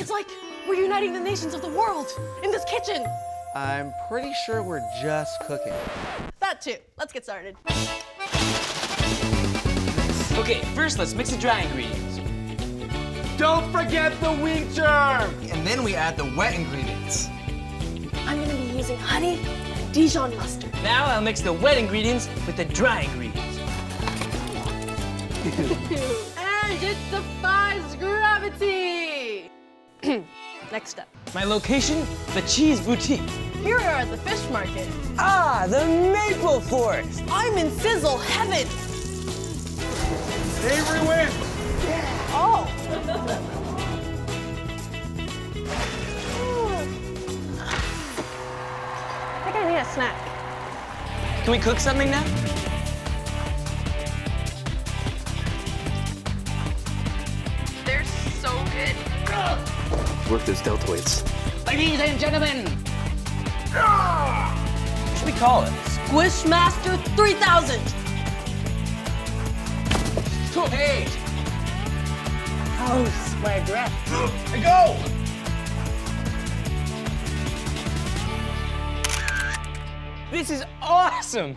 It's like we're uniting the nations of the world in this kitchen. I'm pretty sure we're just cooking. That too. Let's get started. Okay, first let's mix the dry ingredients. Don't forget the wheat germ! And then we add the wet ingredients. I'm gonna be using honey and Dijon mustard. Now I'll mix the wet ingredients with the dry ingredients. and it defies gravity! Next step. My location, the Cheese Boutique. Here we are at the fish market. Ah, the Maple Forest. I'm in sizzle heaven. Avery wins! Oh. I think I need a snack. Can we cook something now? Work those deltoids. Ladies and gentlemen. What should we call it? Squishmaster 3000. Hey! How's my breath? And go! This is awesome!